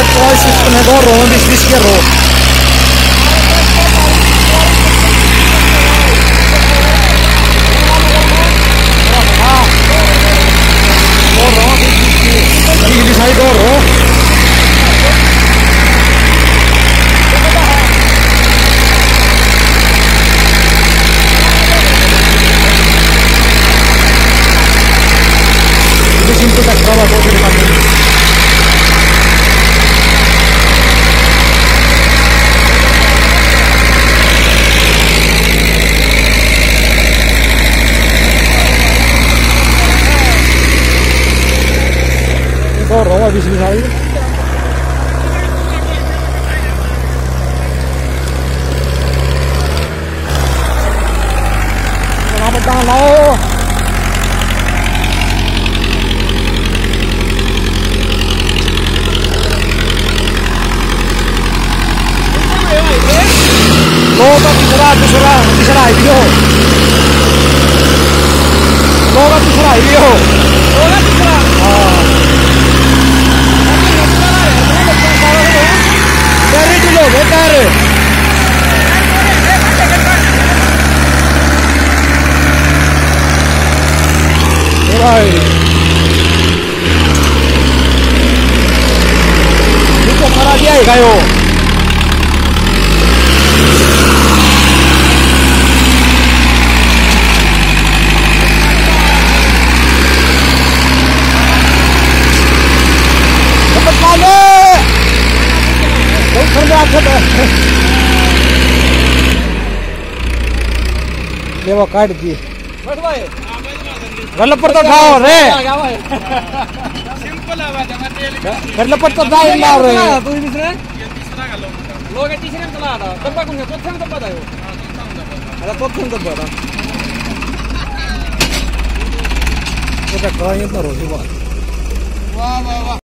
है रो बीस बीस के habis bisa ini. Kenapa jangan mau? Loga diserah, diserah, diserah video. Mulai. Itu para dia kayo. Cepat balik. Don't kerja kerja. देवा काट दी गलपर तो खाओ रे। गलपर तो दाई ला रे तू दुसरे लोग तिसऱ्या चला आता डब्बा कोण प्रथम डब्बा जायो आता प्रथम डब्बा आता तो क्या कराएँगे तो रोटी बात वाह वाह वाह।